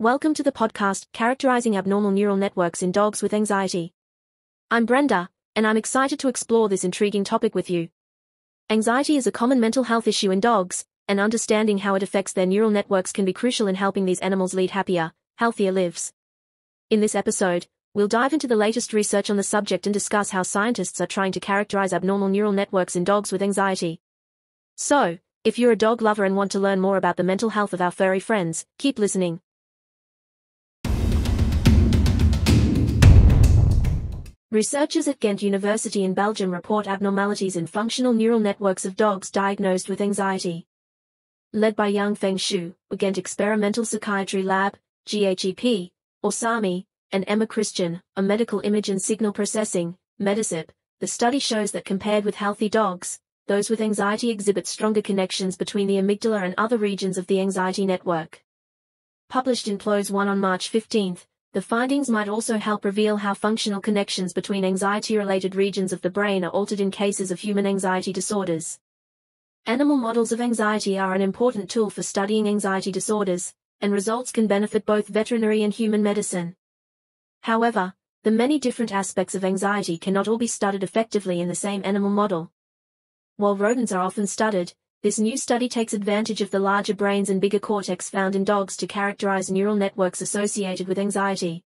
Welcome to the podcast Characterizing Abnormal Neural Networks in Dogs with Anxiety. I'm Brenda, and I'm excited to explore this intriguing topic with you. Anxiety is a common mental health issue in dogs, and understanding how it affects their neural networks can be crucial in helping these animals lead happier, healthier lives. In this episode, we'll dive into the latest research on the subject and discuss how scientists are trying to characterize abnormal neural networks in dogs with anxiety. So, if you're a dog lover and want to learn more about the mental health of our furry friends, keep listening. Researchers at Ghent University in Belgium report abnormalities in functional neural networks of dogs diagnosed with anxiety. Led by Yangfeng Xu, Ghent Experimental Psychiatry Lab, GHEP, or SAMI, and Emma Christiaen, a medical image and signal processing, MEDISIP, the study shows that compared with healthy dogs, those with anxiety exhibit stronger connections between the amygdala and other regions of the anxiety network. Published in PLOS One on March 15, the findings might also help reveal how functional connections between anxiety-related regions of the brain are altered in cases of human anxiety disorders. Animal models of anxiety are an important tool for studying anxiety disorders, and results can benefit both veterinary and human medicine. However, the many different aspects of anxiety cannot all be studied effectively in the same animal model. While rodents are often studied, this new study takes advantage of the larger brains and bigger cortex found in dogs to characterize neural networks associated with anxiety.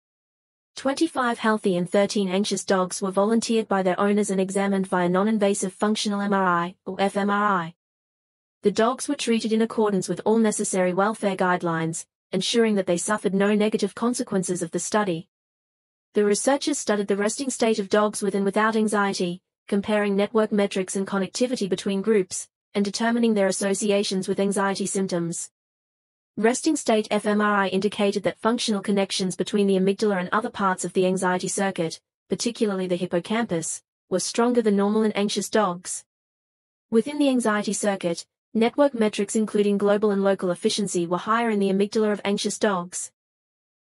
25 healthy and 13 anxious dogs were volunteered by their owners and examined via non-invasive functional MRI, or fMRI. The dogs were treated in accordance with all necessary welfare guidelines, ensuring that they suffered no negative consequences of the study. The researchers studied the resting state of dogs with and without anxiety, comparing network metrics and connectivity between groups, and determining their associations with anxiety symptoms. Resting state fMRI indicated that functional connections between the amygdala and other parts of the anxiety circuit, particularly the hippocampus, were stronger than normal in anxious dogs. Within the anxiety circuit, network metrics including global and local efficiency were higher in the amygdala of anxious dogs.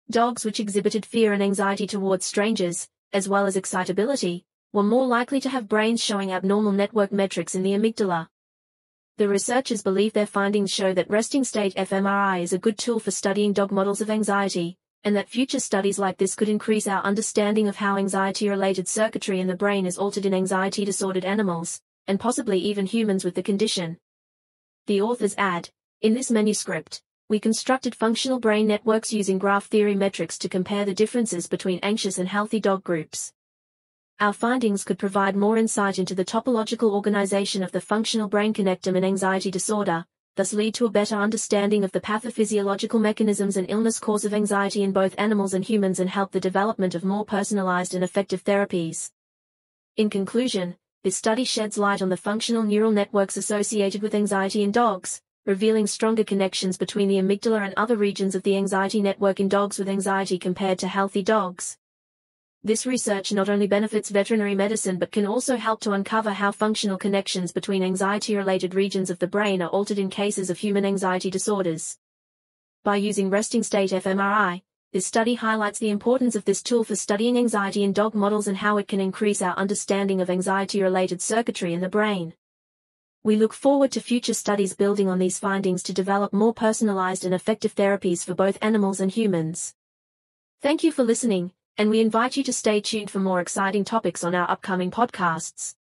Dogs which exhibited fear and anxiety towards strangers, as well as excitability, were more likely to have brains showing abnormal network metrics in the amygdala. The researchers believe their findings show that resting state fMRI is a good tool for studying dog models of anxiety, and that future studies like this could increase our understanding of how anxiety-related circuitry in the brain is altered in anxiety-disordered animals, and possibly even humans with the condition. The authors add, in this manuscript, we constructed functional brain networks using graph theory metrics to compare the differences between anxious and healthy dog groups. Our findings could provide more insight into the topological organization of the functional brain connectome in anxiety disorder, thus lead to a better understanding of the pathophysiological mechanisms and illness cause of anxiety in both animals and humans and help the development of more personalized and effective therapies. In conclusion, this study sheds light on the functional neural networks associated with anxiety in dogs, revealing stronger connections between the amygdala and other regions of the anxiety network in dogs with anxiety compared to healthy dogs. This research not only benefits veterinary medicine but can also help to uncover how functional connections between anxiety-related regions of the brain are altered in cases of human anxiety disorders. By using resting state fMRI, this study highlights the importance of this tool for studying anxiety in dog models and how it can increase our understanding of anxiety-related circuitry in the brain. We look forward to future studies building on these findings to develop more personalized and effective therapies for both animals and humans. Thank you for listening and we invite you to stay tuned for more exciting topics on our upcoming podcasts.